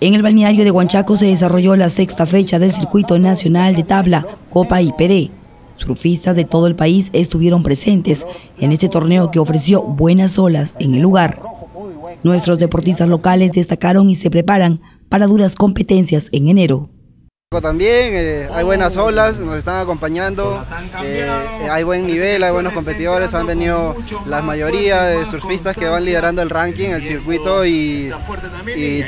En el balneario de Huanchaco se desarrolló la sexta fecha del Circuito Nacional de Tabla Copa IPD. Surfistas de todo el país estuvieron presentes en este torneo que ofreció buenas olas en el lugar. Nuestros deportistas locales destacaron y se preparan para duras competencias en enero. También eh, hay buenas olas, nos están acompañando, eh, hay buen nivel, hay buenos competidores, han venido la mayoría de surfistas que van liderando el ranking, el circuito y,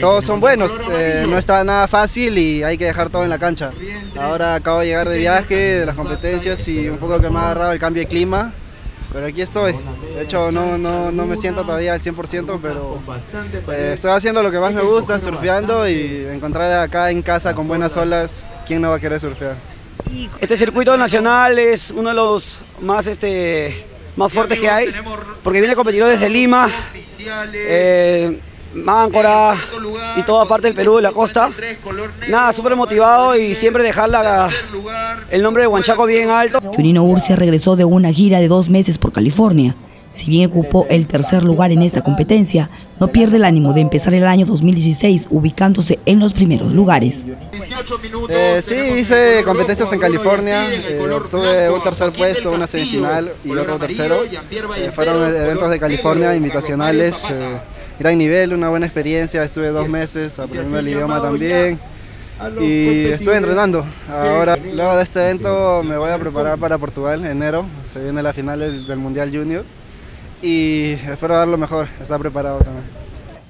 todos son buenos, eh, no está nada fácil y hay que dejar todo en la cancha. Ahora acabo de llegar de viaje, de las competencias y un poco que me ha agarrado el cambio de clima, pero aquí estoy. De hecho, no, no, no me siento todavía al 100%, pero eh, estoy haciendo lo que más me gusta, surfeando y encontrar acá en casa con buenas olas, ¿quién no va a querer surfear? Este circuito nacional es uno de los más, este, más fuertes que hay, porque viene competidores de Lima, eh, Máncora y toda parte del Perú, de la costa. Nada, súper motivado y siempre dejar el nombre de Huanchaco bien alto. Junino Urcia regresó de una gira de dos meses por California. Si bien ocupó el tercer lugar en esta competencia, no pierde el ánimo de empezar el año 2016 ubicándose en los primeros lugares. Eh, sí, hice competencias en California, eh, obtuve un tercer puesto, una semifinal y otro tercero. Eh, fueron eventos de California invitacionales gran nivel, una buena experiencia, estuve dos meses aprendiendo el idioma también. y estuve entrenando. Ahora, luego de este evento me voy a preparar para Portugal en enero, se viene la final del, Mundial Junior. Y espero dar lo mejor, está preparado también.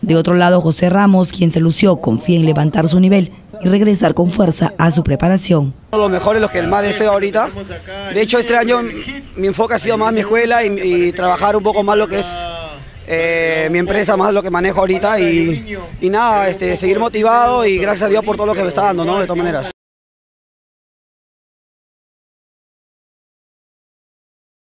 De otro lado, José Ramos, quien se lució, confía en levantar su nivel y regresar con fuerza a su preparación. Lo mejor es lo que el más deseo ahorita. De hecho, este año mi enfoque ha sido más mi escuela y trabajar un poco más lo que es eh, mi empresa más lo que manejo ahorita y, y nada, este, seguir motivado y gracias a Dios por todo lo que me está dando, ¿no? De todas maneras.